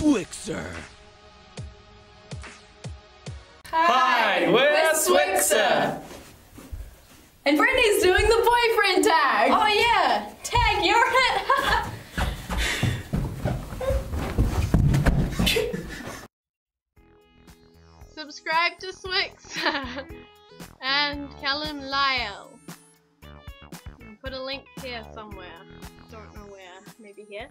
Swixer. Hi, we're Swixer. And Brittany's doing the boyfriend tag. Oh yeah, tag, you're it. Subscribe to Swixer and Calum Lyall. I'll put a link here somewhere. Don't know where. Maybe here.